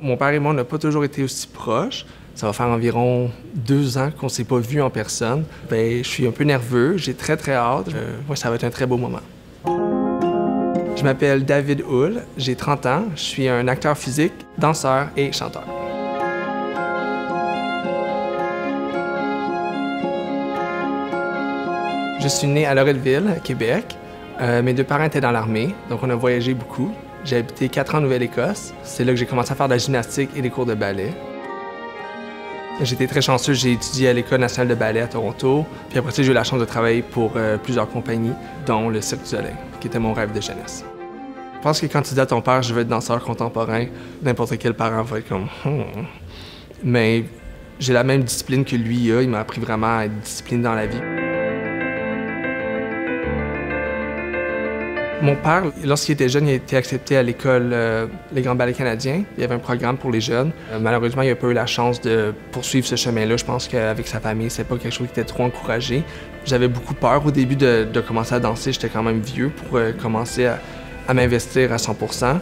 Mon père et moi, on n'a pas toujours été aussi proches. Ça va faire environ deux ans qu'on ne s'est pas vu en personne. Ben, je suis un peu nerveux, j'ai très très hâte. Euh, moi, ça va être un très beau moment. Je m'appelle David Hull, j'ai 30 ans, je suis un acteur physique, danseur et chanteur. Je suis né à Loretteville, Québec. Euh, mes deux parents étaient dans l'armée, donc on a voyagé beaucoup. J'ai habité quatre ans en Nouvelle-Écosse. C'est là que j'ai commencé à faire de la gymnastique et des cours de ballet. J'étais très chanceux, j'ai étudié à l'École nationale de ballet à Toronto. Puis après ça, j'ai eu la chance de travailler pour euh, plusieurs compagnies, dont le Cirque du Soleil, qui était mon rêve de jeunesse. Je pense que quand tu dis à ton père, je veux être danseur contemporain, n'importe quel parent va être comme, hmm. Mais j'ai la même discipline que lui a. Il m'a appris vraiment à être discipliné dans la vie. Mon père, lorsqu'il était jeune, il a été accepté à l'école euh, Les Grands Ballets Canadiens. Il y avait un programme pour les jeunes. Euh, malheureusement, il n'a pas eu la chance de poursuivre ce chemin-là. Je pense qu'avec sa famille, c'est pas quelque chose qui était trop encouragé. J'avais beaucoup peur au début de, commencer à danser. J'étais quand même vieux pour euh, commencer à, m'investir à 100%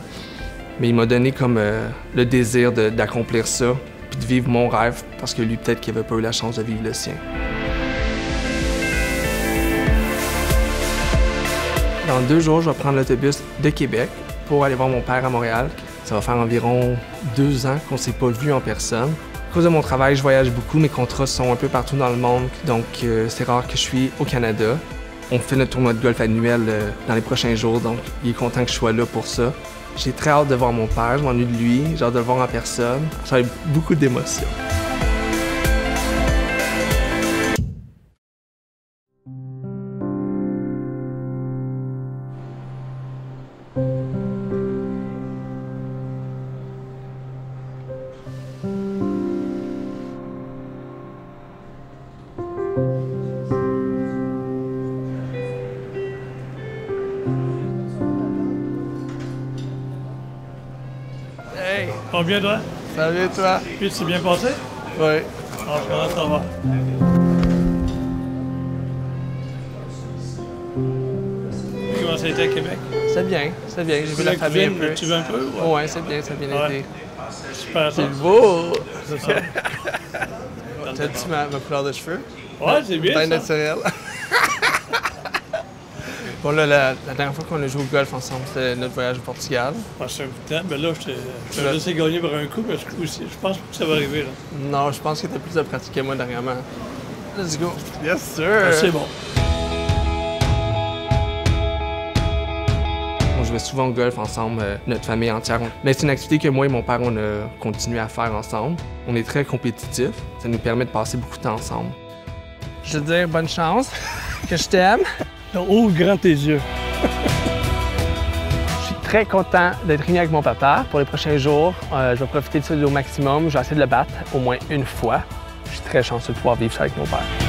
Mais il m'a donné comme le désir d'accomplir ça, puis de vivre mon rêve, parce que lui, peut-être qu'il n'avait pas eu la chance de vivre le sien. Dans deux jours, je vais prendre l'autobus de Québec pour aller voir mon père à Montréal. Ça va faire environ deux ans qu'on ne s'est pas vu en personne. À cause de mon travail, je voyage beaucoup. Mes contrats sont un peu partout dans le monde, donc euh, c'est rare que je suis au Canada. On fait notre tournoi de golf annuel euh, dans les prochains jours, donc il est content que je sois là pour ça. J'ai très hâte de voir mon père, je m'ennuie de lui, j'ai hâte de le voir en personne. Ça va être beaucoup d'émotions. Va bien, toi? Ça va bien, toi? Puis, c'est bien passé? Oui. Ah, comment ça va? Comment ça a été à Québec? C'est bien, c'est bien. J'ai vu la famille un peu. Tu veux un peu? Ouais, ouais c'est bien, ça a bien été. Super, C'est beau! C'est ça. T'as-tu ma, ma couleur de cheveux? Ouais, c'est bien. Ça. naturel. bon, là, la, la, dernière fois qu'on a joué au golf ensemble, c'était notre voyage au Portugal. Ah, c'est un bout de temps. Ben là, je t'ai laissé gagner par un coup, parce que aussi, je pense que ça va arriver. Là. Non, je pense que t'as plus de pratique que moi dernièrement. Let's go. Yes, sir. Ah, c'est bon. On jouait souvent au golf ensemble, euh, notre famille entière. Mais c'est une activité que moi et mon père, on a continué à faire ensemble. On est très compétitifs. Ça nous permet de passer beaucoup de temps ensemble. Je veux dire bonne chance, que je t'aime. Ouvre grand tes yeux. je suis très content d'être réuni avec mon papa pour les prochains jours. Euh, je vais profiter de ça au maximum. Je vais essayer de le battre au moins une fois. Je suis très chanceux de pouvoir vivre ça avec mon père.